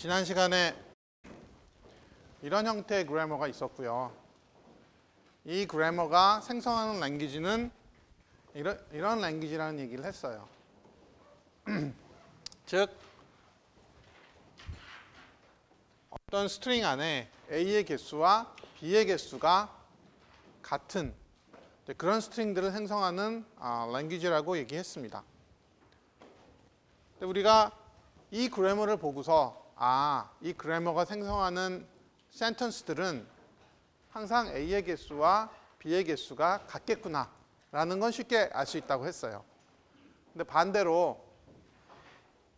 지난 시간에 이런 형태의 grammar가 있었고요. 이 grammar가 생성하는 language는 이런, 이런 language라는 얘기를 했어요. 즉 어떤 string 안에 A의 개수와 B의 개수가 같은 그런 string들을 생성하는 아, language라고 얘기했습니다. 근데 우리가 이 그래머를 보고서 아, 이 그래머가 생성하는 센턴스들은 항상 A의 개수와 B의 개수가 같겠구나 라는 건 쉽게 알 수 있다고 했어요. 근데 반대로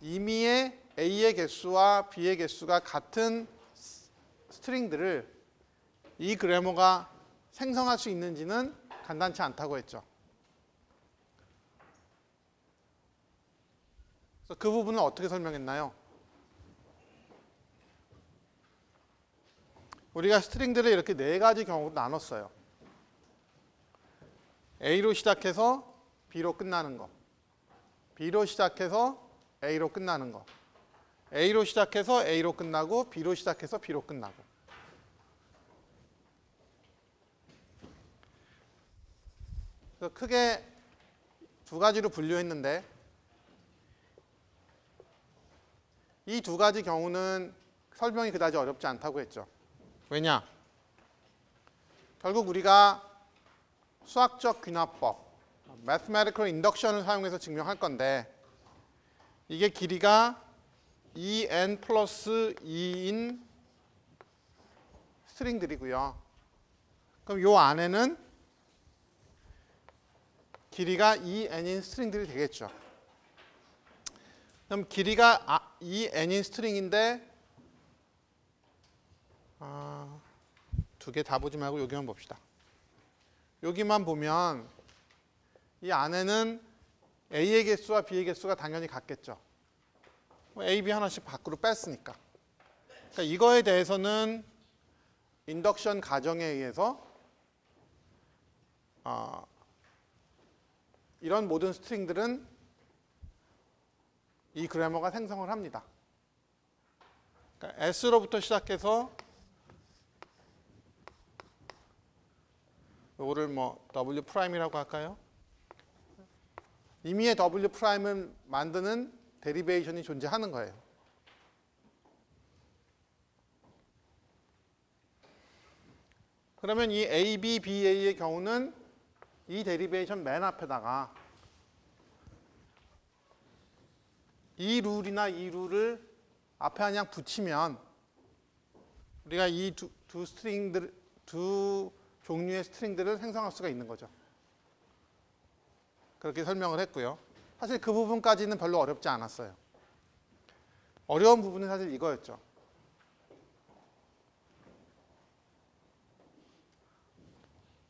이미의 A의 개수와 B의 개수가 같은 스트링들을 이 그래머가 생성할 수 있는지는 간단치 않다고 했죠. 그래서 그 부분을 어떻게 설명했나요? 우리가 스트링들을 이렇게 네 가지 경우로 나눴어요. A로 시작해서 B로 끝나는 거. B로 시작해서 A로 끝나는 거. A로 시작해서 A로 끝나고 B로 시작해서 B로 끝나고. 크게 두 가지로 분류했는데 이 두 가지 경우는 설명이 그다지 어렵지 않다고 했죠. 왜냐? 결국 우리가 수학적 귀납법, mathematical induction을 사용해서 증명할 건데 이게 길이가 2n 플러스 2인 string들이고요. 그럼 요 안에는 길이가 2n인 string들이 되겠죠. 그럼 길이가 2n인 string인데 아, 두 개 다 보지 말고 여기만 봅시다. 여기만 보면 이 안에는 A의 개수와 B의 개수가 당연히 같겠죠. 뭐 A, B 하나씩 밖으로 뺐으니까. 그러니까 이거에 대해서는 인덕션 가정에 의해서 어, 이런 모든 string들은 이 grammar가 생성을 합니다. 그러니까 S로부터 시작해서 이거를 뭐 W prime이라고 할까요? 임의의 W prime을 만드는 derivation이 존재하는 거예요. 그러면 이 A, B, B, A의 경우는 이 derivation 맨 앞에다가 이 룰이나 이 룰을 앞에 그냥 붙이면 우리가 이두두 string들 두 종류의 스트링들을 생성할 수가 있는 거죠. 그렇게 설명을 했고요. 사실 그 부분까지는 별로 어렵지 않았어요. 어려운 부분은 사실 이거였죠.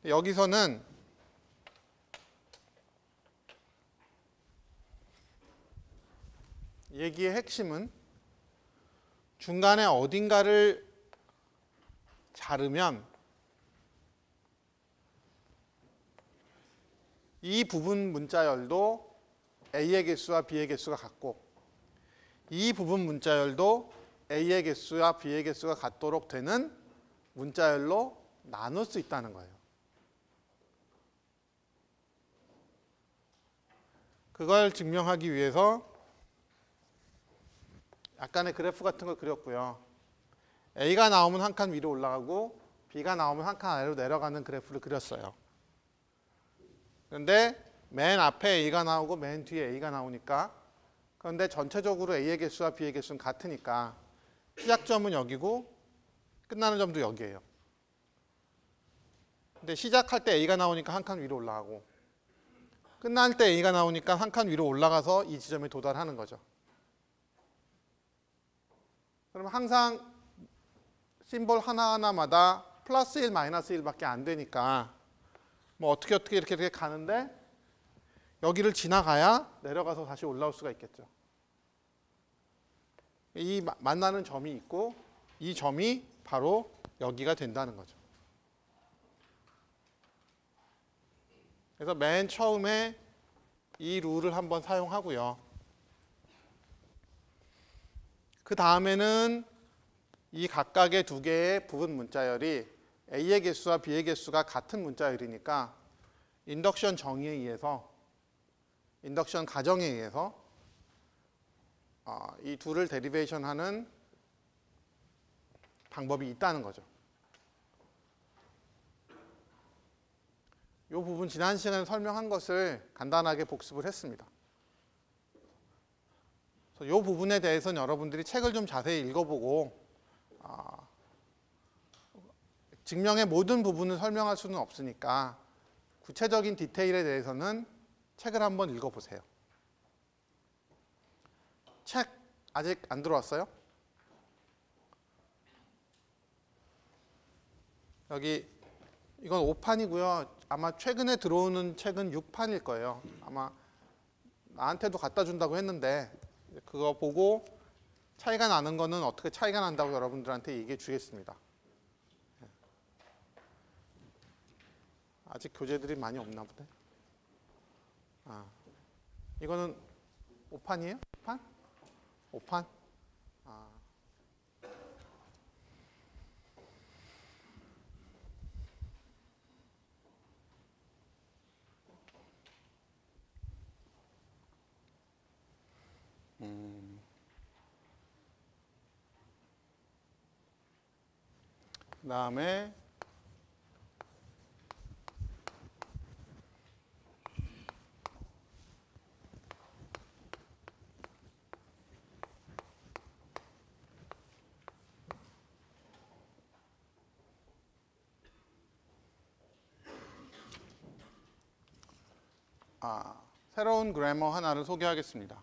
여기서는 얘기의 핵심은 중간에 어딘가를 자르면 이 부분 문자열도 A의 개수와 B의 개수가 같고 이 부분 문자열도 A의 개수와 B의 개수가 같도록 되는 문자열로 나눌 수 있다는 거예요. 그걸 증명하기 위해서 약간의 그래프 같은 걸 그렸고요. A가 나오면 한 칸 위로 올라가고 B가 나오면 한 칸 아래로 내려가는 그래프를 그렸어요. 그런데 맨 앞에 A가 나오고 맨 뒤에 A가 나오니까 그런데 전체적으로 A의 개수와 B의 개수는 같으니까 시작점은 여기고 끝나는 점도 여기예요. 근데 시작할 때 A가 나오니까 한 칸 위로 올라가고 끝날 때 A가 나오니까 한 칸 위로 올라가서 이 지점에 도달하는 거죠. 그럼 항상 심볼 하나하나마다 플러스 1, 마이너스 1밖에 안 되니까 뭐 어떻게 어떻게 이렇게 이렇게 가는데 여기를 지나가야 내려가서 다시 올라올 수가 있겠죠. 이 만나는 점이 있고 이 점이 바로 여기가 된다는 거죠. 그래서 맨 처음에 이 룰을 한번 사용하고요. 그 다음에는 이 각각의 두 개의 부분 문자열이 A의 개수와 B의 개수가 같은 문자열이니까 인덕션 정의에 의해서 인덕션 가정에 의해서 어, 이 둘을 데리베이션하는 방법이 있다는 거죠. 이 부분 지난 시간에 설명한 것을 간단하게 복습을 했습니다. 이 부분에 대해서는 여러분들이 책을 좀 자세히 읽어보고 아, 증명의 모든 부분을 설명할 수는 없으니까 구체적인 디테일에 대해서는 책을 한번 읽어보세요. 책 아직 안 들어왔어요? 여기 이건 5판이고요. 아마 최근에 들어오는 책은 6판일 거예요. 아마 나한테도 갖다 준다고 했는데 그거 보고 차이가 나는 거는 어떻게 차이가 난다고 여러분들한테 얘기해 주겠습니다. 아직 교재들이 많이 없나 보네. 아, 이거는 5판이에요? 5판? 5판? 아. 음. 그 다음에 아, 새로운 그래머 하나를 소개하겠습니다.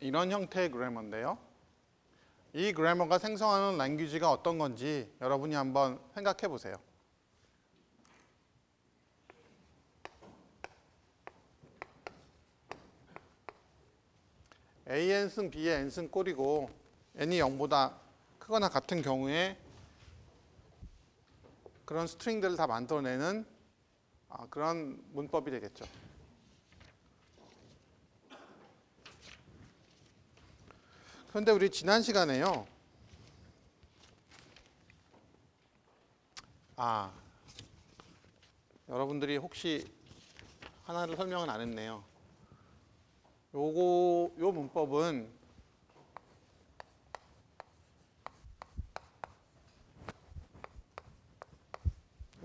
이런 형태의 그래머인데요. 이 그래머가 생성하는 랭귀지가 어떤 건지 여러분이 한번 생각해 보세요. a n승 b의 n승 꼴이고 n이 0보다 크거나 같은 경우에 그런 스트링들을 다 만들어내는 아, 그런 문법이 되겠죠. 그런데 우리 지난 시간에요. 아, 여러분들이 혹시 하나를 설명은 안 했네요. 요거 요 문법은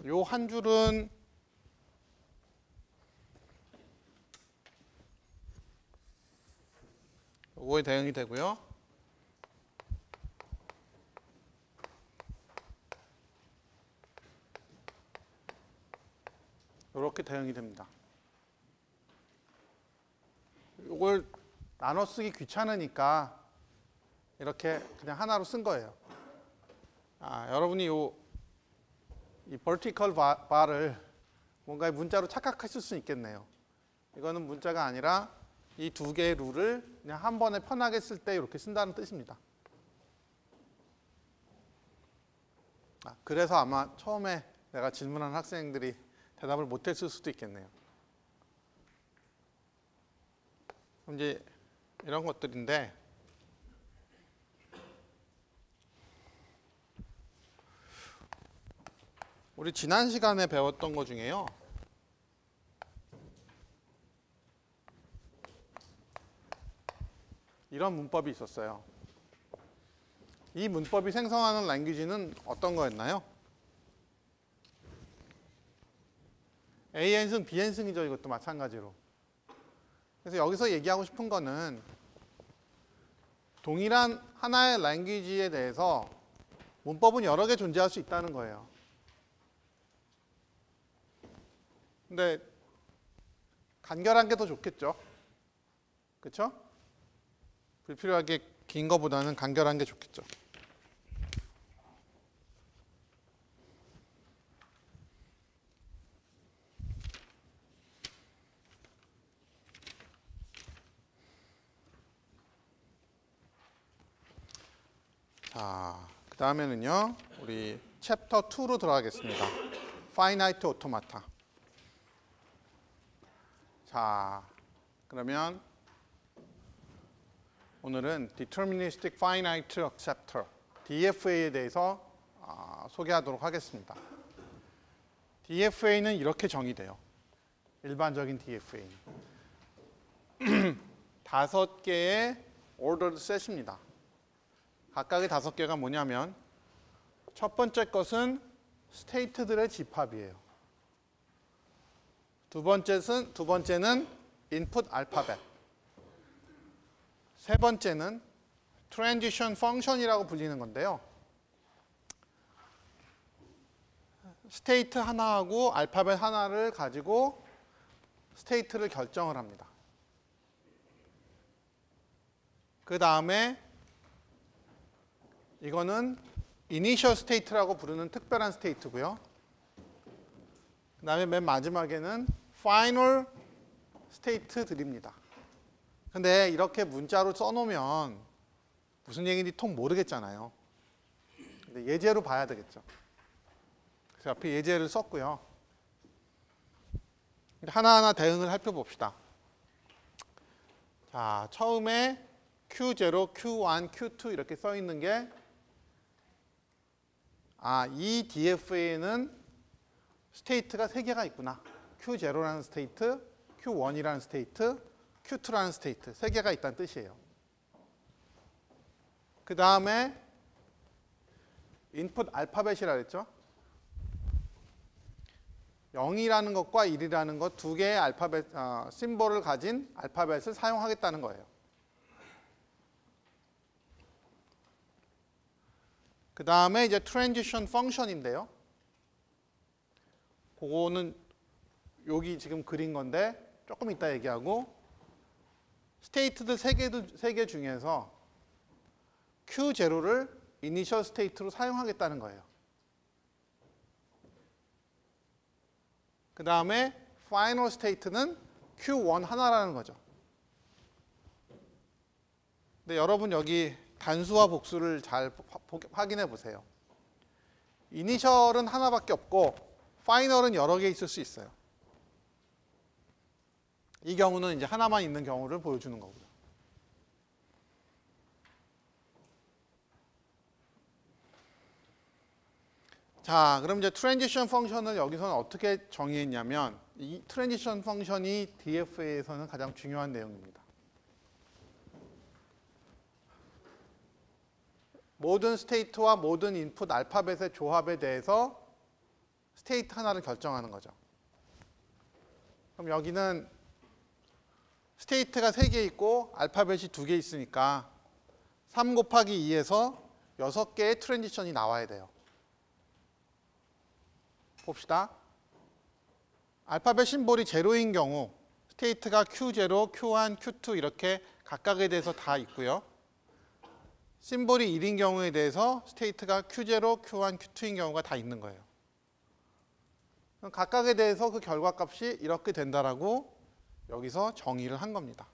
요 한 줄은 요거에 대응이 되고요. 이렇게 대응이 됩니다. 이걸 나눠 쓰기 귀찮으니까 이렇게 그냥 하나로 쓴 거예요. 아, 여러분이 요, 이 vertical bar를 뭔가 문자로 착각하실 수 있겠네요. 이거는 문자가 아니라 이 두 개의 룰을 그냥 한 번에 편하게 쓸 때 이렇게 쓴다는 뜻입니다. 아, 그래서 아마 처음에 내가 질문한 학생들이 대답을 못했을 수도 있겠네요. 이제 이런 것들인데 우리 지난 시간에 배웠던 것 중에요. 이런 문법이 있었어요. 이 문법이 생성하는 랭귀지는 어떤 거였나요? AN승, BN승이죠. 이것도 마찬가지로. 그래서 여기서 얘기하고 싶은 거는 동일한 하나의 랭귀지에 대해서 문법은 여러 개 존재할 수 있다는 거예요. 근데 간결한 게 더 좋겠죠. 그렇죠? 불필요하게 긴 거보다는 간결한 게 좋겠죠. 자, 그 다음에는요, 우리 챕터 2로 들어가겠습니다. Finite Automata. 자, 그러면 오늘은 Deterministic Finite Acceptor DFA에 대해서 아, 소개하도록 하겠습니다. DFA는 이렇게 정의돼요. 일반적인 DFA는 다섯 개의 ordered set입니다. 각각의 다섯 개가 뭐냐면 첫 번째 것은 스테이트들의 집합이에요. 두 번째는 두 번째는 인풋 알파벳. 세 번째는 transition function이라고 불리는 건데요. state 하나하고 알파벳 하나를 가지고 state를 결정을 합니다. 그 다음에 이거는 initial state라고 부르는 특별한 state고요. 그 다음에 맨 마지막에는 final state들입니다. 근데 이렇게 문자로 써놓으면 무슨 얘기인지 통 모르겠잖아요. 근데 예제로 봐야 되겠죠. 그래서 앞에 예제를 썼고요. 하나하나 대응을 살펴봅시다. 자, 처음에 Q0, Q1, Q2 이렇게 써 있는 게 아, 이 DFA에는 state가 세 개가 있구나. Q0라는 state, Q1이라는 state, Q2라는 state 세 개가 있다는 뜻이에요. 그 다음에 인풋 알파벳이라 그랬죠. 0이라는 것과 1이라는 것 두 개의 알파벳 어, symbol을 가진 알파벳을 사용하겠다는 거예요. 그 다음에 이제 transition function인데요. 그거는 여기 지금 그린 건데 조금 이따 얘기하고 state들 세 개들 세개 중에서 Q0를 initial state로 사용하겠다는 거예요. 그 다음에 final state는 Q1 하나라는 거죠. 근데 여러분 여기 단수와 복수를 잘 확인해 보세요. initial은 하나밖에 없고 final은 여러 개 있을 수 있어요. 이 경우는 이제 하나만 있는 경우를 보여주는 거고요. 자, 그럼 이제 transition function을 여기서는 어떻게 정의했냐면 이 transition function이 DFA에서는 가장 중요한 내용입니다. 모든 state와 모든 인풋 알파벳의 조합에 대해서 state 하나를 결정하는 거죠. 그럼 여기는 state가 3개 있고 알파벳이 2개 있으니까 3 곱하기 2에서 6개의 transition이 나와야 돼요. 봅시다. 알파벳 symbol이 제로인 경우 state가 Q0, Q1, Q2 이렇게 각각에 대해서 다 있고요. symbol이 1인 경우에 대해서 state가 Q0, Q1, Q2인 경우가 다 있는 거예요. 각각에 대해서 그 결과값이 이렇게 된다라고 여기서 정의를 한 겁니다.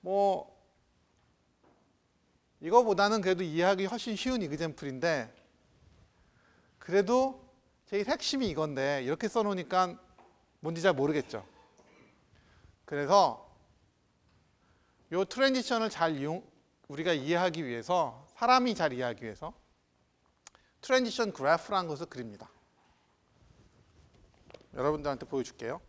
뭐 이거보다는 그래도 이해하기 훨씬 쉬운 example인데 그래도 제일 핵심이 이건데 이렇게 써놓으니까 뭔지 잘 모르겠죠. 그래서 이 transition을 잘 이용 우리가 이해하기 위해서 사람이 잘 이해하기 위해서 transition 그래프라는 것을 그립니다. 여러분들한테 보여줄게요.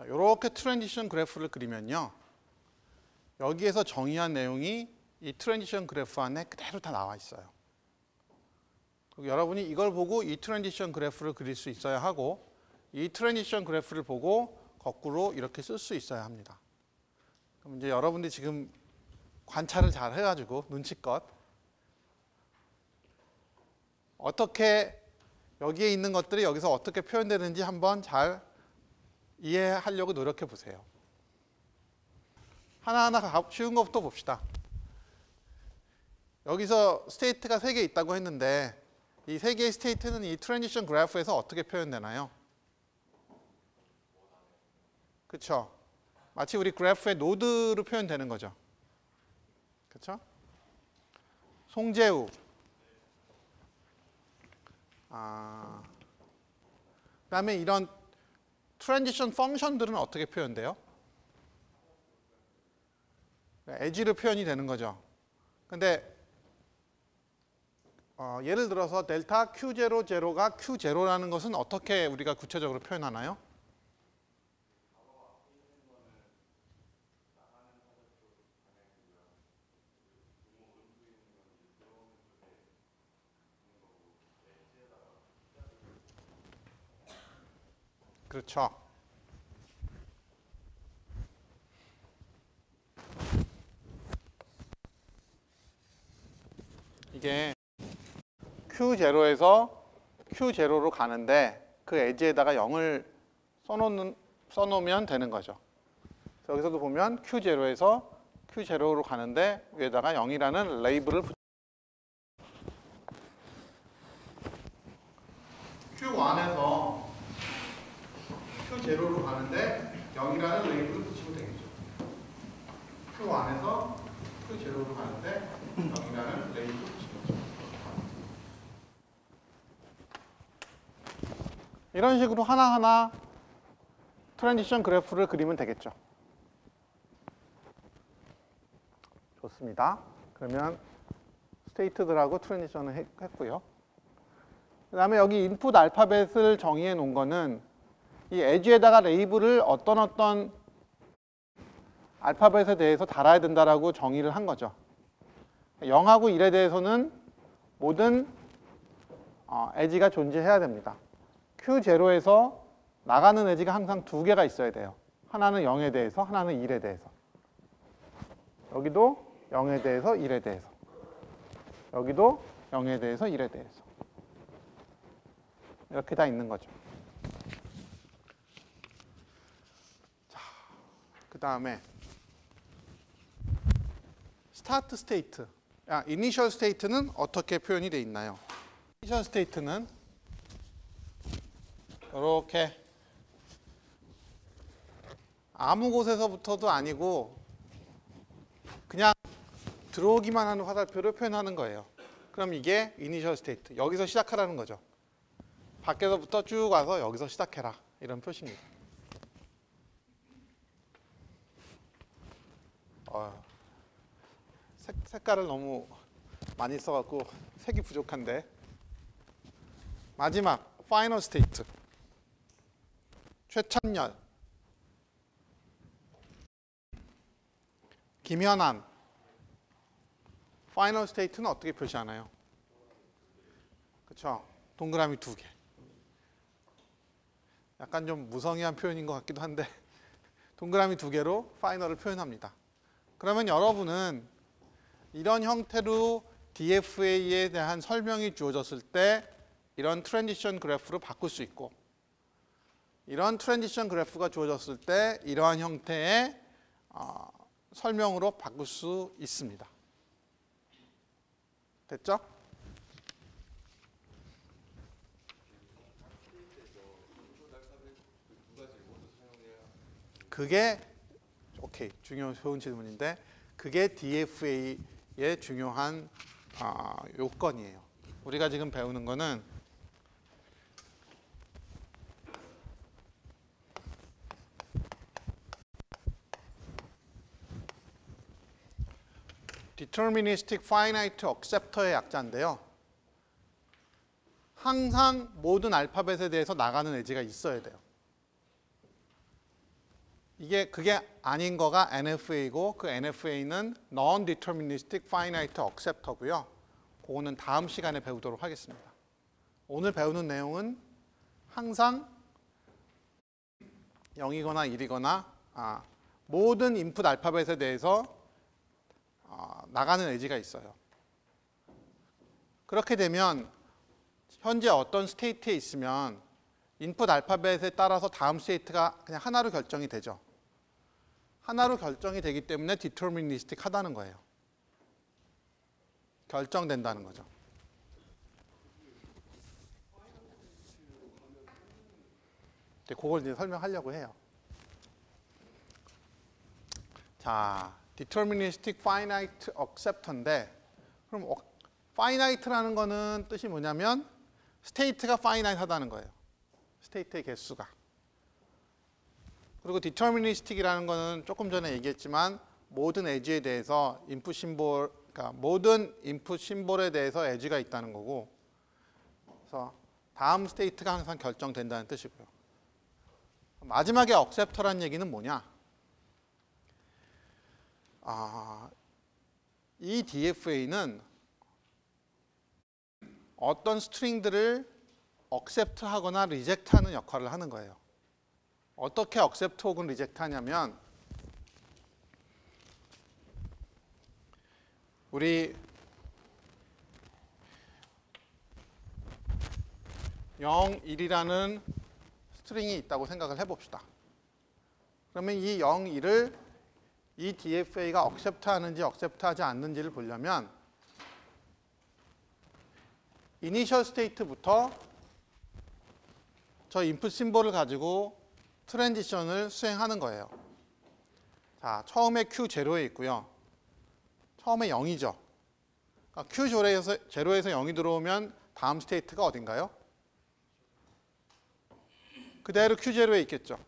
자, 이렇게 transition 그래프를 그리면요. 여기에서 정의한 내용이 이 transition 그래프 안에 그대로 다 나와 있어요. 여러분이 이걸 보고 이 transition 그래프를 그릴 수 있어야 하고 이 transition 그래프를 보고 거꾸로 이렇게 쓸 수 있어야 합니다. 그럼 이제 여러분들이 지금 관찰을 잘 해가지고 눈치껏 어떻게 여기에 있는 것들이 여기서 어떻게 표현되는지 한번 잘 이해하려고 노력해 보세요. 하나하나 가- 쉬운 것부터 봅시다. 여기서 state가 세개 있다고 했는데 이 세 개의 state는 이 transition 그래프에서 어떻게 표현되나요? 그렇죠? 마치 우리 그래프의 노드로 표현되는 거죠. 그렇죠? 송재우 아, 그 다음에 이런 transition function들은 어떻게 표현돼요? 에지로 표현이 되는 거죠. 근데 어, 예를 들어서 델타 Q0, 제로가 Q0라는 것은 어떻게 우리가 구체적으로 표현하나요? 그렇죠. 이게 Q0에서 Q0로 가는데 그 에지에다가 0을 써놓는, 써놓으면 되는 거죠. 여기서도 보면 Q0에서 Q0로 가는데 위에다가 0이라는 레이블을 붙 Q1에서 Q0로 가는데 0이라는 레이블을 붙이면 되겠죠. Q1에서 Q0로 가는데 0이라는 레이블을 붙이면 되죠. 이런 식으로 하나하나 transition 그래프를 그리면 되겠죠. 좋습니다. 그러면 state들하고 transition을 했- 했고요. 그 다음에 여기 인풋 알파벳을 정의해 놓은 거는 이 edge에다가 레이블을 어떤 어떤 알파벳에 대해서 달아야 된다라고 정의를 한 거죠. 0하고 1에 대해서는 모든 어, edge가 존재해야 됩니다. Q0에서 나가는 edge가 항상 두 개가 있어야 돼요. 하나는 0에 대해서, 하나는 1에 대해서. 여기도 0에 대해서, 1에 대해서. 여기도 0에 대해서, 1에 대해서. 이렇게 다 있는 거죠. 자, 그 다음에 start state. 아, initial state는 어떻게 표현이 돼 있나요? initial state는 이렇게 아무 곳에서부터도 아니고 그냥 들어오기만 하는 화살표를 표현하는 거예요. 그럼 이게 initial state. 여기서 시작하라는 거죠. 밖에서부터 쭉 와서 여기서 시작해라. 이런 표시입니다. 어, 색, 색깔을 너무 많이 써갖고 색이 부족한데 마지막 final state 최찬열 김현안 final state는 어떻게 표시하나요? 그렇죠? 동그라미 두 개. 약간 좀 무성의한 표현인 것 같기도 한데 동그라미 두 개로 final을 표현합니다. 그러면 여러분은 이런 형태로 DFA에 대한 설명이 주어졌을 때 이런 transition 그래프로 바꿀 수 있고 이런 transition 그래프가 주어졌을 때 이러한 형태의 어, 설명으로 바꿀 수 있습니다. 됐죠? 그게 오케이 중요 좋은 질문인데 그게 DFA의 중요한 아, 요건이에요. 우리가 지금 배우는 거는 deterministic finite acceptor의 약자인데요. 항상 모든 알파벳에 대해서 나가는 에지가 있어야 돼요. 이게 그게 아닌 거가 NFA고 그 NFA는 non-deterministic finite acceptor고요. 그거는 다음 시간에 배우도록 하겠습니다. 오늘 배우는 내용은 항상 0이거나 1이거나 아, 모든 인풋 알파벳에 대해서 어, 나가는 에지가 있어요. 그렇게 되면 현재 어떤 state에 있으면 인풋 알파벳에 따라서 다음 state가 그냥 하나로 결정이 되죠. 하나로 결정이 되기 때문에 deterministic 하다는 거예요. 결정된다는 거죠. 그걸 이제 설명하려고 해요. 자, deterministic finite acceptor인데 그럼 어, finite라는 거는 뜻이 뭐냐면 state가 finite 하다는 거예요. state의 개수가. 그리고 deterministic이라는 거는 조금 전에 얘기했지만 모든 edge에 대해서 인풋 심볼 그러니까 모든 인풋 symbol에 대해서 edge가 있다는 거고 그래서 다음 state가 항상 결정된다는 뜻이고요. 마지막에 acceptor란 얘기는 뭐냐? 아, 이 DFA는 어떤 string들을 accept 하거나 reject 하는 역할을 하는 거예요. 어떻게 accept 혹은 reject 하냐면 우리 0, 1이라는 string이 있다고 생각을 해봅시다. 그러면 이 0, 1을 이 DFA가 accept 하는지 accept 하지 않는지를 보려면 initial state부터 저 input symbol을 가지고 transition을 수행하는 거예요. 자, 처음에 Q0에 있고요. 처음에 0이죠. 그러니까 Q0에서 0에서 0이 들어오면 다음 state가 어딘가요? 그대로 Q0에 있겠죠.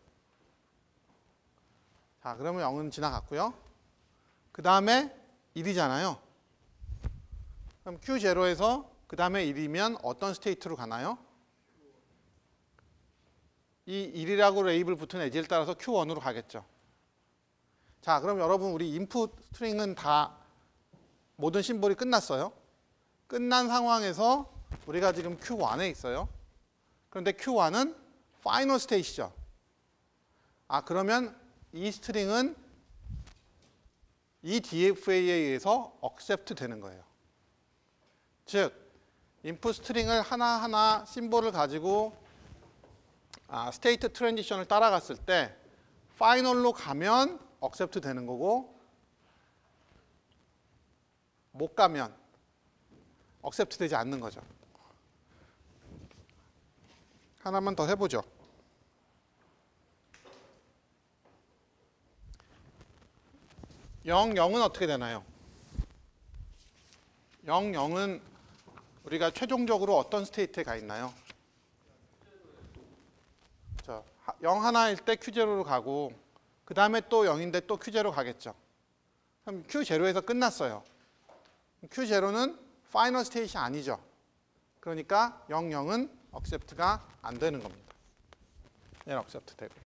자, 그러면 0은 지나갔고요. 그 다음에 1이잖아요. 그럼 Q0에서 그 다음에 1이면 어떤 state로 가나요? 이 1이라고 레이블 붙은 edge를 따라서 Q1으로 가겠죠. 자, 그럼 여러분 우리 input string은 다 모든 symbol이 끝났어요. 끝난 상황에서 우리가 지금 Q1에 있어요. 그런데 Q1은 final state죠. 아, 그러면 이 string은 이 DFA에 의해서 accept 되는 거예요. 즉, input string을 하나하나 symbol을 가지고 아, state transition을 따라갔을 때 final로 가면 accept 되는 거고 못 가면 accept 되지 않는 거죠. 하나만 더 해보죠. 0, 0은 어떻게 되나요? 0, 0은 우리가 최종적으로 어떤 state에 가 있나요? 자, 0 하나일 때 Q0로 가고 그 다음에 또 0인데 또 Q0 가겠죠. 그럼 Q0에서 끝났어요. Q0는 final state 아니죠. 그러니까 0, 0은 accept가 안 되는 겁니다. 얘는 accept 되고.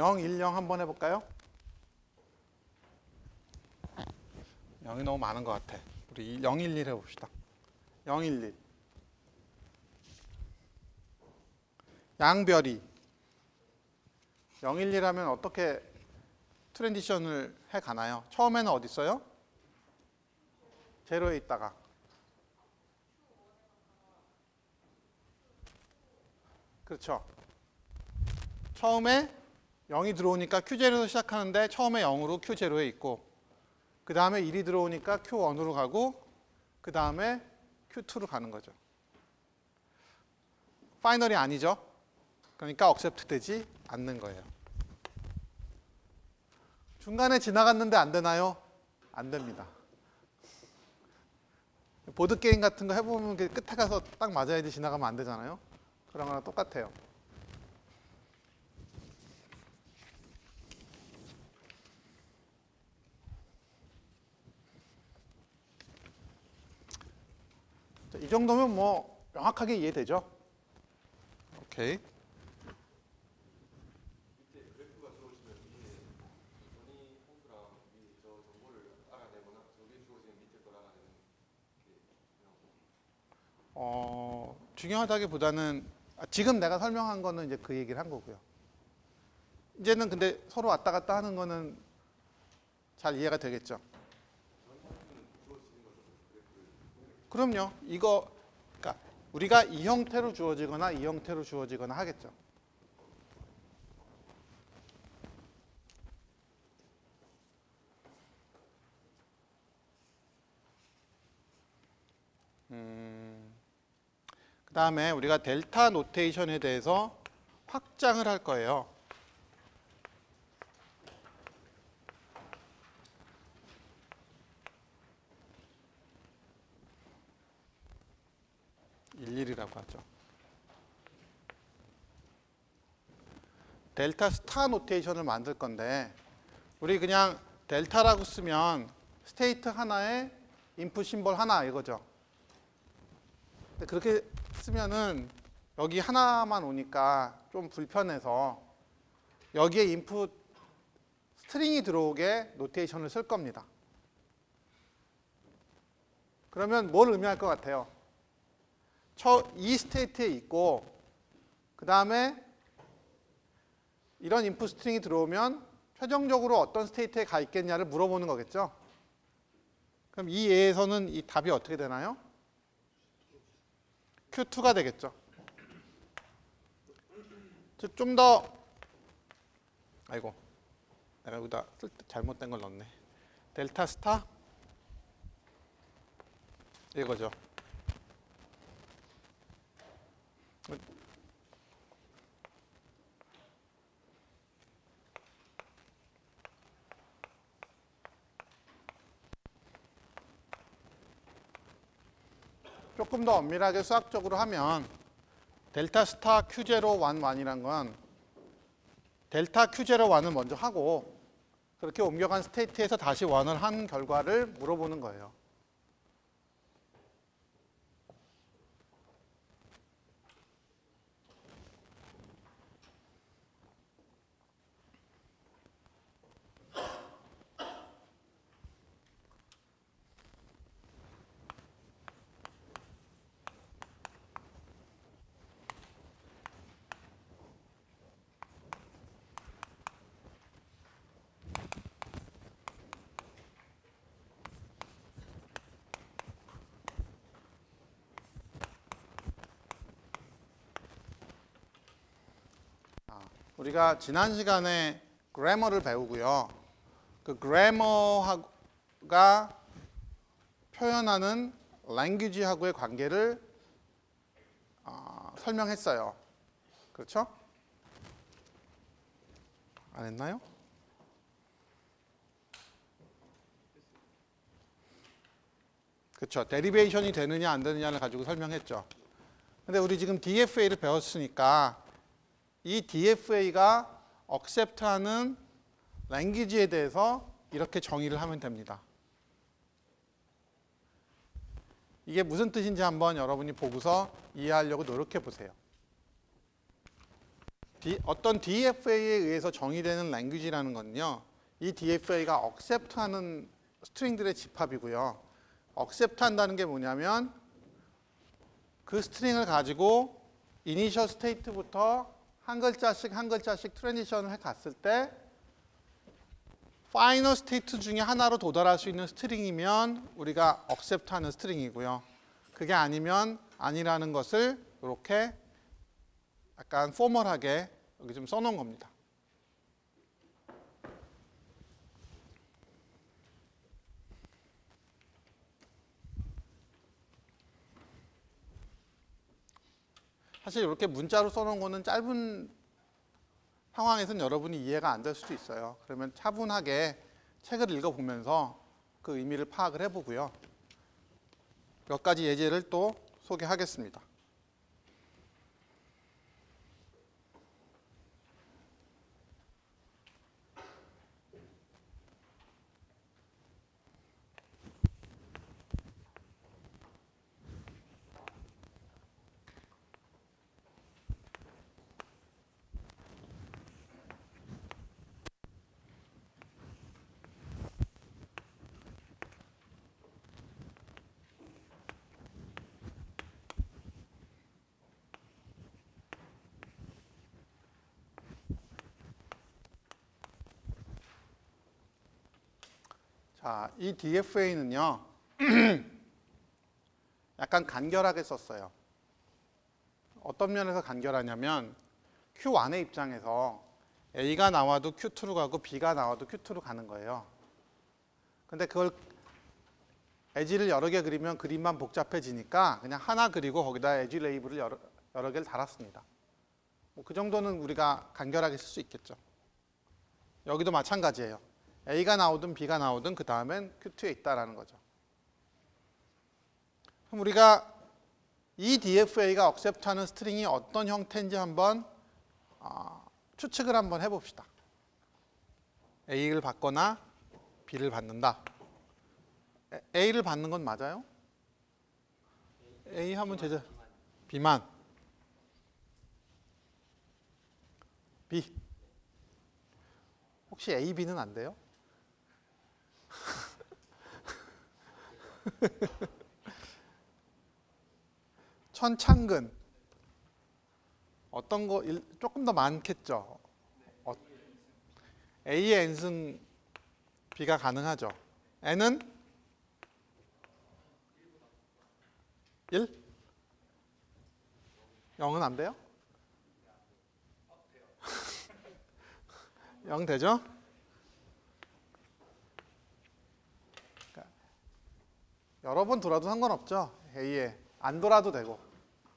영, 일, 영 한번 해볼까요? 0이 너무 많은 것 같아. 우리 0, 1, 1 해봅시다. 0, 1, 1. 양별이 0, 1, 1 하면 어떻게 트랜지션을 해 가나요? 처음에는 어디 있어요? 제로에 있다가 그렇죠. 처음에 0이 들어오니까 Q0에서 시작하는데 처음에 0으로 Q0에 있고 그 다음에 1이 들어오니까 Q1으로 가고 그 다음에 Q2로 가는 거죠. final이 아니죠. 그러니까 accept 되지 않는 거예요. 중간에 지나갔는데 안 되나요? 안 됩니다. 보드게임 같은 거 해보면 끝에 가서 딱 맞아야지 지나가면 안 되잖아요. 그런 거랑 똑같아요. 이 정도면 뭐 명확하게 이해되죠? 오케이. 어, 중요하다기보다는 아, 지금 내가 설명한 거는 이제 그 얘기를 한 거고요. 이제는 근데 서로 왔다 갔다 하는 거는 잘 이해가 되겠죠. 그럼요. 이거 그러니까 우리가 이 형태로 주어지거나 이 형태로 주어지거나 하겠죠. 음, 그 다음에 우리가 델타 notation에 대해서 확장을 할 거예요. 일일이라고 하죠. 델타 star notation을 만들 건데 우리 그냥 델타라고 쓰면 state 하나에 input symbol 하나 이거죠. 그렇게 쓰면은 여기 하나만 오니까 좀 불편해서 여기에 input string이 들어오게 notation을 쓸 겁니다. 그러면 뭘 의미할 것 같아요? 저, 이 state에 있고 그 다음에 이런 input string이 들어오면 최종적으로 어떤 스테이트에 가 있겠냐를 물어보는 거겠죠. 그럼 이 예에서는 이 답이 어떻게 되나요? Q2가 되겠죠. 좀더 아이고 내가 여기다 잘못된 걸 넣었네. 델타 스타 이거죠. 조금 더 엄밀하게 수학적으로 하면 델타 스타 Q0 1 1이란 건 델타 Q0 1을 먼저 하고 그렇게 옮겨간 스테이트에서 다시 원을 한 결과를 물어보는 거예요. 우리가 지난 시간에 그래머를 배우고요. 그 그래머가 표현하는 랭귀지하고의 관계를 어, 설명했어요. 그렇죠? 안 했나요? 그렇죠. 데리베이션이 되느냐 안 되느냐를 가지고 설명했죠. 근데 우리 지금 DFA를 배웠으니까 이 DFA가 accept하는 랭귀지에 대해서 이렇게 정의를 하면 됩니다. 이게 무슨 뜻인지 한번 여러분이 보고서 이해하려고 노력해 보세요. 어떤 DFA에 의해서 정의되는 랭귀지라는 건요. 이 DFA가 accept하는 스트링들의 집합이고요. accept 한다는 게 뭐냐면 그 string을 가지고 initial state부터 한 글자씩 한 글자씩 transition을 해 갔을 때 final state 중에 하나로 도달할 수 있는 string이면 우리가 accept 하는 string이고요. 그게 아니면 아니라는 것을 이렇게 약간 formal하게 여기 좀 써놓은 겁니다. 사실 이렇게 문자로 써놓은 거는 짧은 상황에서는 여러분이 이해가 안 될 수도 있어요. 그러면 차분하게 책을 읽어보면서 그 의미를 파악을 해보고요. 몇 가지 예제를 또 소개하겠습니다. 자, 이 DFA는요. 약간 간결하게 썼어요. 어떤 면에서 간결하냐면 Q1의 입장에서 A가 나와도 Q2로 가고 B가 나와도 Q2로 가는 거예요. 근데 그걸 에지를 여러 개 그리면 그림만 복잡해지니까 그냥 하나 그리고 거기다 에지 레이블을 여러, 여러 개를 달았습니다. 뭐 그 정도는 우리가 간결하게 쓸 수 있겠죠. 여기도 마찬가지예요. A가 나오든 B가 나오든 그 다음엔 Q2에 있다라는 거죠. 그럼 우리가 이 DFA가 accept하는 string이 어떤 형태인지 한번 어, 추측을 한번 해봅시다. A를 받거나 B를 받는다. 에- A를 받는 건 맞아요? A 하면 제자 B만 B 혹시 A, B는 안 돼요? 천창근 어떤 거 일- 조금 더 많겠죠. 어, A의 n승 B가 가능하죠. n은 1? 0은 안 돼요? 0 되죠? 그러니까 여러 번 돌아도 상관없죠. A에 안 돌아도 되고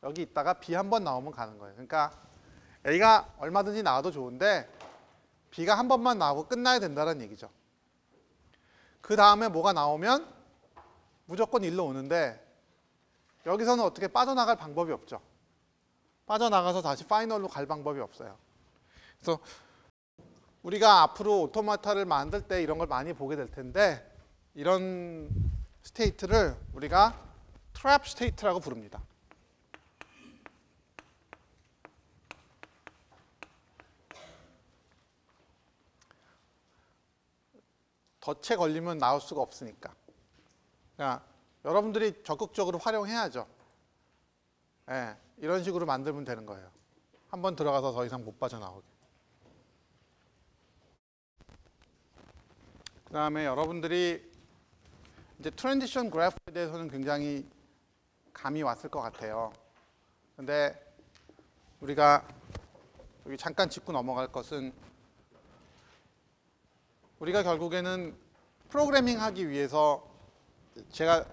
여기 있다가 B 한 번 나오면 가는 거예요. 그러니까 A가 얼마든지 나와도 좋은데 B가 한 번만 나오고 끝나야 된다는 얘기죠. 그 다음에 뭐가 나오면 무조건 1로 오는데 여기서는 어떻게 빠져나갈 방법이 없죠. 빠져나가서 다시 final로 갈 방법이 없어요. 그래서 우리가 앞으로 automata를 만들 때 이런 걸 많이 보게 될 텐데 이런 state를 우리가 trap state라고 부릅니다. 덫에 걸리면 나올 수가 없으니까. 그러니까 여러분들이 적극적으로 활용해야죠. 예, 이런 식으로 만들면 되는 거예요. 한번 들어가서 더 이상 못 빠져나오게. 그 다음에 여러분들이 이제 transition 그래프에 대해서는 굉장히 감이 왔을 것 같아요. 근데 우리가 여기 잠깐 짚고 넘어갈 것은 우리가 결국에는 프로그래밍 하기 위해서 제가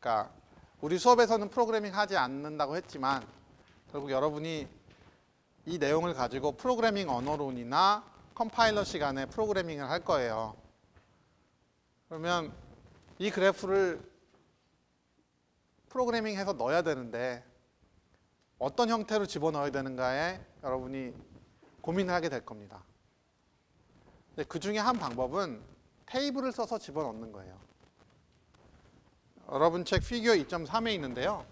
그러니까 우리 수업에서는 프로그래밍 하지 않는다고 했지만 결국 여러분이 이 내용을 가지고 프로그래밍 언어론이나 컴파일러 시간에 프로그래밍을 할 거예요. 그러면 이 그래프를 프로그래밍해서 넣어야 되는데 어떤 형태로 집어넣어야 되는가에 여러분이 고민을 하게 될 겁니다. 그 중에 한 방법은 테이블을 써서 집어넣는 거예요. 여러분 책 피규어 2.3에 있는데요.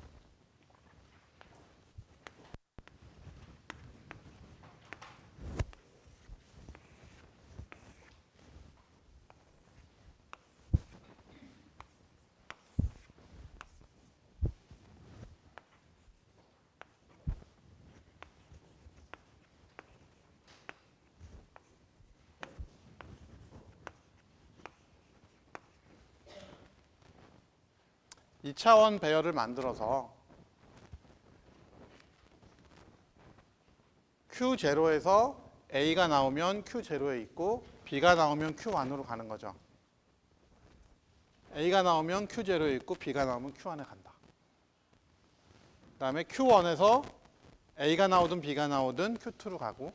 이차원 배열을 만들어서 Q0에서 A가 나오면 Q0에 있고 B가 나오면 Q1으로 가는 거죠. A가 나오면 Q0에 있고 B가 나오면 Q1에 간다. 그 다음에 Q1에서 A가 나오든 B가 나오든 Q2로 가고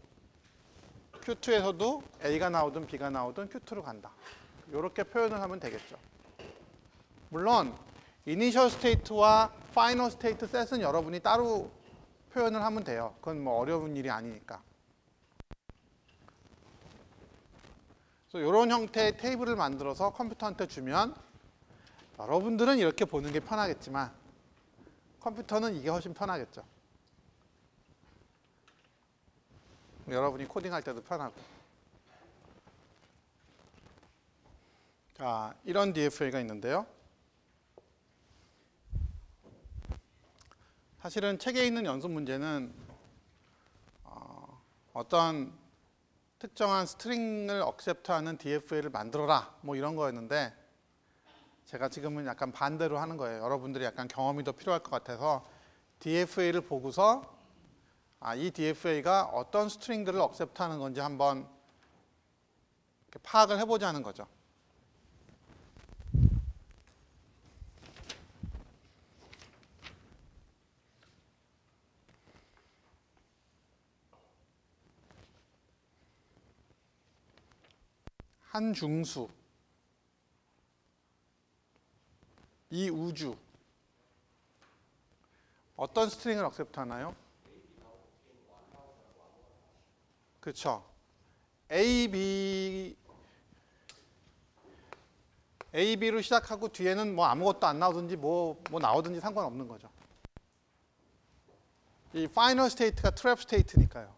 Q2에서도 A가 나오든 B가 나오든 Q2로 간다. 이렇게 표현을 하면 되겠죠. 물론 initial state와 final state set은 여러분이 따로 표현을 하면 돼요. 그건 뭐 어려운 일이 아니니까. 그래서 이런 형태의 테이블을 만들어서 컴퓨터한테 주면 여러분들은 이렇게 보는 게 편하겠지만 컴퓨터는 이게 훨씬 편하겠죠. 여러분이 코딩할 때도 편하고. 자, 이런 DFA가 있는데요. 사실은 책에 있는 연습 문제는 어, 어떤 특정한 string을 accept하는 DFA를 만들어라 뭐 이런 거였는데 제가 지금은 약간 반대로 하는 거예요. 여러분들이 약간 경험이 더 필요할 것 같아서 DFA를 보고서 아, 이 DFA가 어떤 스트링들을 억셉트하는 건지 한번 파악을 해보자는 거죠. 한 중수, 이 우주 어떤 string을 accept 하나요? 그렇죠. A, B A, B로 시작하고 뒤에는 뭐 아무것도 안 나오든지 뭐, 뭐 나오든지 상관없는 거죠. 이 final state가 trap state니까요.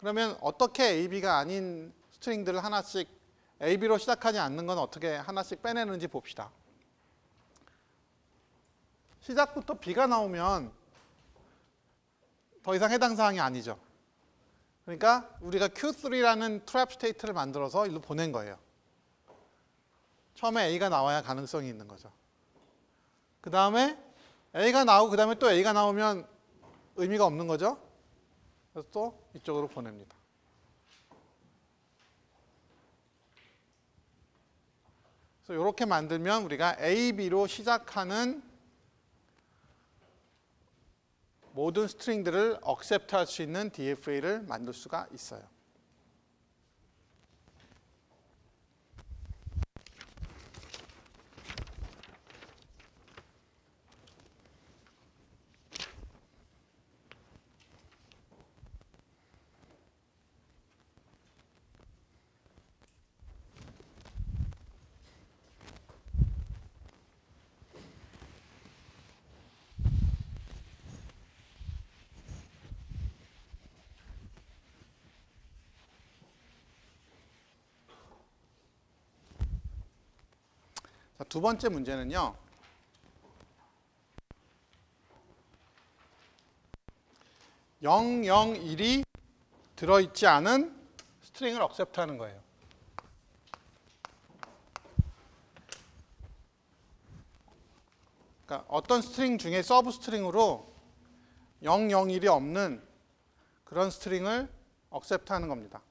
그러면 어떻게 A, B가 아닌 string들을 하나씩 A, B로 시작하지 않는 건 어떻게 하나씩 빼내는지 봅시다. 시작부터 B가 나오면 더 이상 해당 사항이 아니죠. 그러니까 우리가 Q3라는 trap state를 만들어서 일로 보낸 거예요. 처음에 A가 나와야 가능성이 있는 거죠. 그 다음에 A가 나오고 그 다음에 또 A가 나오면 의미가 없는 거죠. 그래서 또 이쪽으로 보냅니다. 그래서 이렇게 만들면 우리가 A, B로 시작하는 모든 string들을 accept 할 수 있는 DFA를 만들 수가 있어요. 자, 두 번째 문제는요. 영 0, 1이 들어있지 않은 string을 accept 하는 거예요. 그러니까 어떤 string 중에 substring으로 0, 0, 1이 없는 그런 string을 accept 하는 겁니다.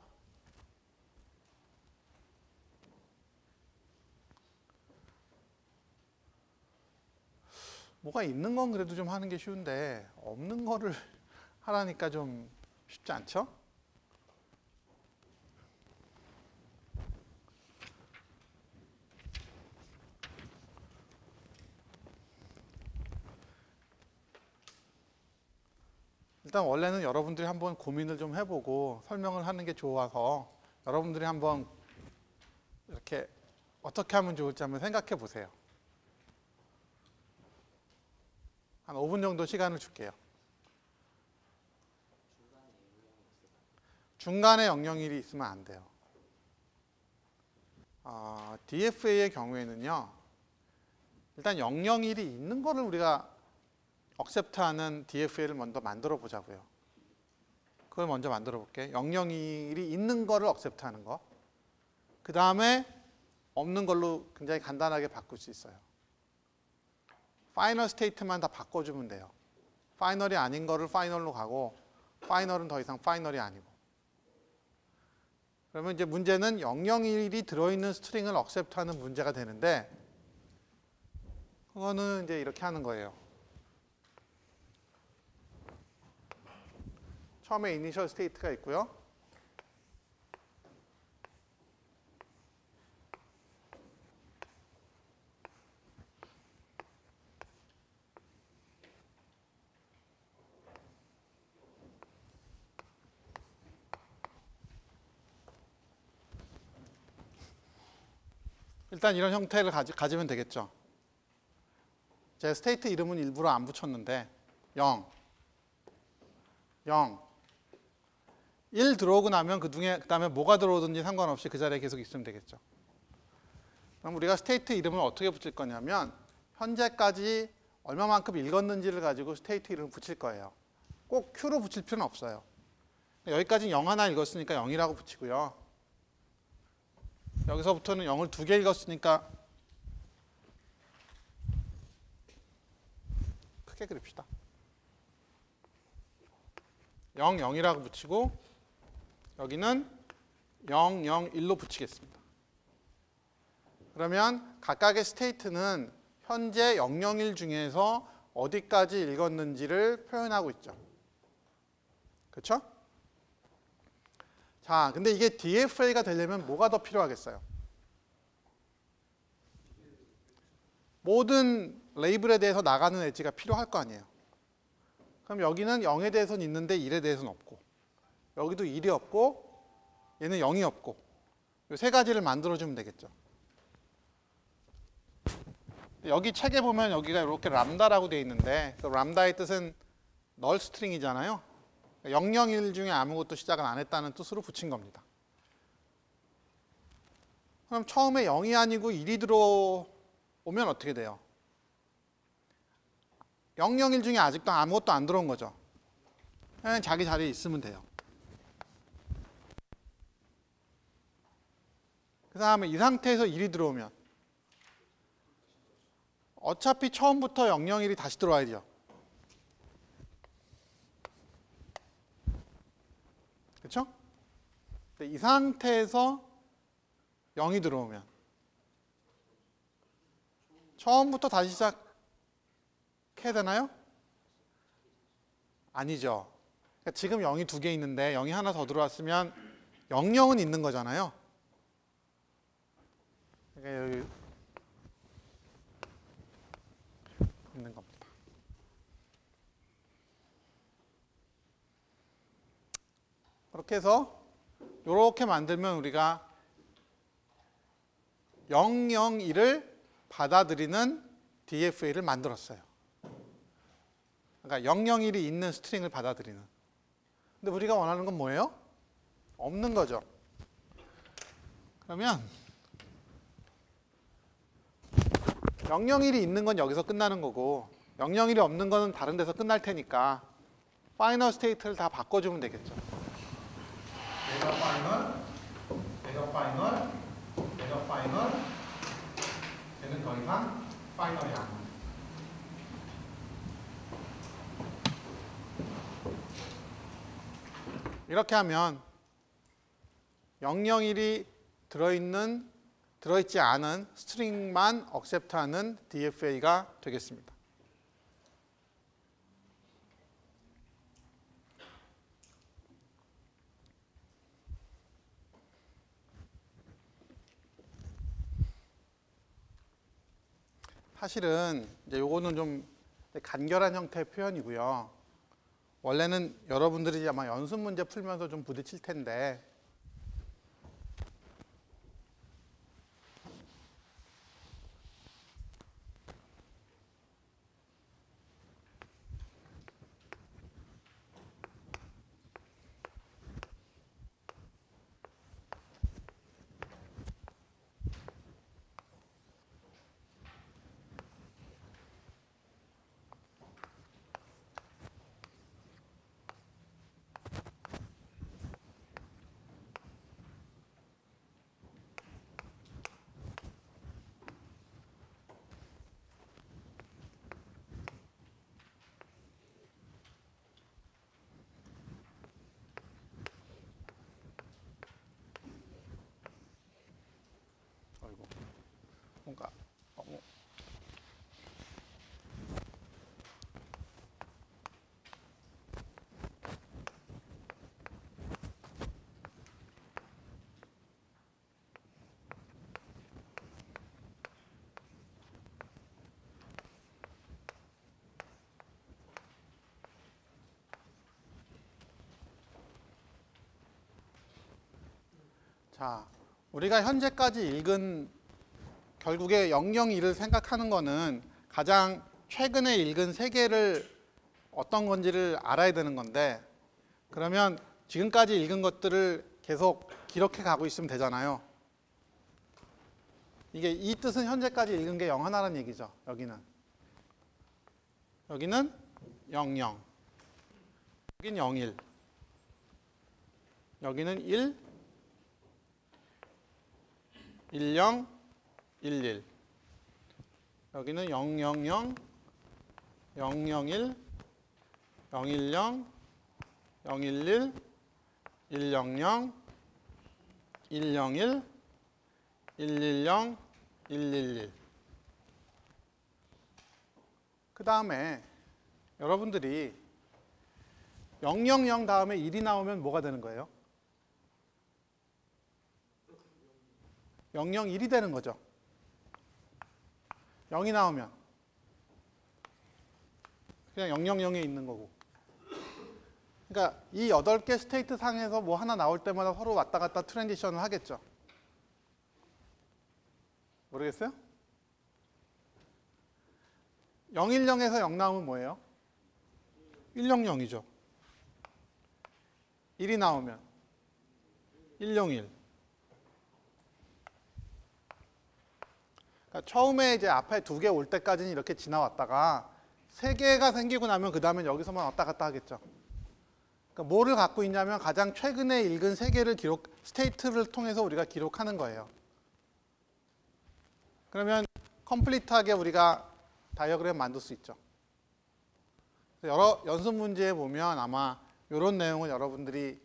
뭐가 있는 건 그래도 좀 하는 게 쉬운데 없는 거를 하라니까 좀 쉽지 않죠? 일단 원래는 여러분들이 한번 고민을 좀 해보고 설명을 하는 게 좋아서 여러분들이 한번 이렇게 어떻게 하면 좋을지 한번 생각해 보세요. 한 5분 정도 시간을 줄게요. 중간에 001이 있으면 안 돼요. 어, DFA의 경우에는요. 일단 001이 있는 거를 우리가 억셉트하는 DFA를 먼저 만들어 보자고요. 그걸 먼저 만들어 볼게. 001이 있는 거를 억셉트하는 거. 그 다음에 없는 걸로 굉장히 간단하게 바꿀 수 있어요. final state만 다 바꿔주면 돼요. 파이널이 아닌 거를 파이널로 가고 파이널은 더 이상 파이널이 아니고. 그러면 이제 문제는 001이 들어있는 string을 accept하는 문제가 되는데 그거는 이제 이렇게 하는 거예요. 처음에 initial state가 있고요. 일단 이런 형태를 가지, 가지 면 되겠죠. 제 state 이름은 일부러 안 붙였는데 0, 0, 1 들어오고 나면 그 중에 그 다음에 뭐가 들어오든지 상관없이 그 자리에 계속 있으면 되겠죠. 그럼 우리가 state 이름을 어떻게 붙일 거냐면 현재까지 얼마만큼 읽었는지를 가지고 state 이름을 붙일 거예요. 꼭 Q로 붙일 필요는 없어요. 여기까지 0 하나 읽었으니까 0이라고 붙이고요. 여기서부터는 0을 두 개 읽었으니까 크게 그립시다. 0, 0이라고 붙이고 여기는 0, 0, 1로 붙이겠습니다. 그러면 각각의 스테이트는 현재 0, 0, 1 중에서 어디까지 읽었는지를 표현하고 있죠. 그렇죠? 자, 근데 이게 DFA가 되려면 뭐가 더 필요하겠어요? 모든 label에 대해서 나가는 엣지가 필요할 거 아니에요. 그럼 여기는 0에 대해서는 있는데 1에 대해서는 없고 여기도 1이 없고 얘는 0이 없고 이 세 가지를 만들어주면 되겠죠. 여기 책에 보면 여기가 이렇게 람다라고 되어 있는데 그 람다의 뜻은 null string이잖아요. 001 중에 아무것도 시작을 안 했다는 뜻으로 붙인 겁니다. 그럼 처음에 0이 아니고 1이 들어오면 어떻게 돼요? 001 중에 아직도 아무것도 안 들어온 거죠. 그냥 자기 자리에 있으면 돼요. 그 다음에 이 상태에서 1이 들어오면 어차피 처음부터 001이 다시 들어와야죠. 그렇죠? 이 상태에서 0이 들어오면 처음부터 다시 시작해야 되나요? 아니죠. 그러니까 지금 0이 두 개 있는데 0이 하나 더 들어왔으면 00은 있는 거잖아요. 그러니까 여기 있는 겁니다. 그렇게 해서 이렇게 만들면 우리가 001을 받아들이는 DFA를 만들었어요. 그러니까 001이 있는 string을 받아들이는. 근데 우리가 원하는 건 뭐예요? 없는 거죠. 그러면 001이 있는 건 여기서 끝나는 거고 001이 없는 거는 다른 데서 끝날 테니까 final state를 다 바꿔주면 되겠죠. 내가 final, 내가 final, 내가 final, 얘는 더 이상 final이 아니야. 이렇게 하면 001이 들어있는 들어있지 않은 string만 accept하는 DFA가 되겠습니다. 사실은 이제 요거는 좀 간결한 형태의 표현이고요. 원래는 여러분들이 아마 연습 문제 풀면서 좀 부딪힐 텐데 아이고 뭔가 어, 뭐. 자, 우리가 현재까지 읽은 결국에 001을 생각하는 거는 가장 최근에 읽은 세 개를 어떤 건지를 알아야 되는 건데 그러면 지금까지 읽은 것들을 계속 기록해 가고 있으면 되잖아요. 이게 이 뜻은 현재까지 읽은 게 0 하나라는 얘기죠. 여기는. 여기는 00. 여긴 01. 여기는 1. 10 11 여기는 000 001 010 011 100 101 110 110 111 그 다음에 여러분들이 000 다음에 1이 나오면 뭐가 되는 거예요? 001이 되는 거죠. 0이 나오면 그냥 000에 있는 거고. 그러니까 이 8개 state 상에서 뭐 하나 나올 때마다 서로 왔다 갔다 transition을 하겠죠. 모르겠어요? 010에서 0 나오면 뭐예요? 100이죠. 1이 나오면 101. 그러니까 처음에 이제 앞에 두 개 올 때까지는 이렇게 지나왔다가 세 개가 생기고 나면 그 다음엔 여기서만 왔다 갔다 하겠죠. 그러니까 뭐를 갖고 있냐면 가장 최근에 읽은 세 개를 기록 스테이트를 통해서 우리가 기록하는 거예요. 그러면 컴플리트하게 우리가 다이어그램 만들 수 있죠. 여러 연습 문제에 보면 아마 이런 내용을 여러분들이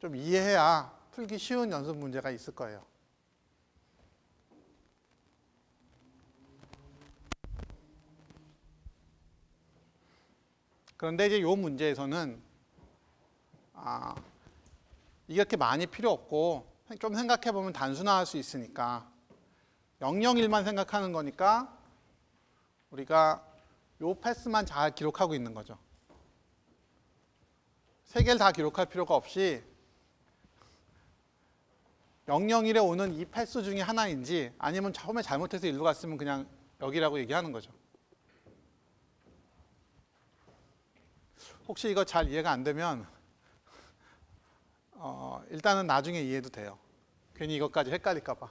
좀 이해해야 풀기 쉬운 연습 문제가 있을 거예요. 그런데 이제 이 문제에서는 아, 이렇게 많이 필요 없고 좀 생각해 보면 단순화할 수 있으니까 001만 생각하는 거니까 우리가 요 패스만 잘 기록하고 있는 거죠. 세 개를 다 기록할 필요가 없이 001에 오는 이 패스 중에 하나인지 아니면 처음에 잘못해서 일로 갔으면 그냥 여기라고 얘기하는 거죠. 혹시 이거 잘 이해가 안 되면 어, 일단은 나중에 이해도 돼요. 괜히 이것까지 헷갈릴까 봐.